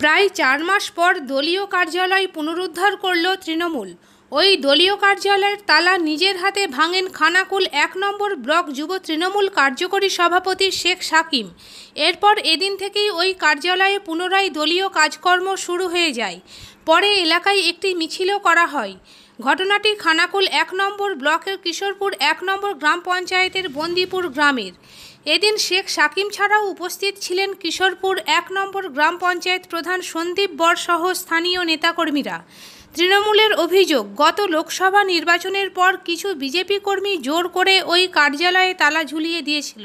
প্রায় চার মাস পর দলীয় কার্যালয় পুনরুদ্ধার করল তৃণমূল। ওই দলীয় কার্যালয়ের তালা নিজের হাতে ভাঙেন খানাকুল এক নম্বর ব্লক যুব তৃণমূল কার্যকরী সভাপতি শেখ সাকিম। এরপর এদিন থেকেই ওই কার্যালয়ে পুনরায় দলীয় কাজকর্ম শুরু হয়ে যায়। পরে এলাকায় একটি মিছিলও করা হয়। ঘটনাটি খানাকুল এক নম্বর ব্লকের কিশোরপুর এক নম্বর গ্রাম পঞ্চায়েতের বন্দিপুর গ্রামের। এদিন শেখ সাকিম ছাড়াও উপস্থিত ছিলেন কিশোরপুর এক নম্বর গ্রাম পঞ্চায়েত প্রধান সন্দীপ বর সহ স্থানীয় নেতাকর্মীরা। তৃণমূলের অভিযোগ, গত লোকসভা নির্বাচনের পর কিছু বিজেপি কর্মী জোর করে ওই কার্যালয়ে তালা ঝুলিয়ে দিয়েছিল।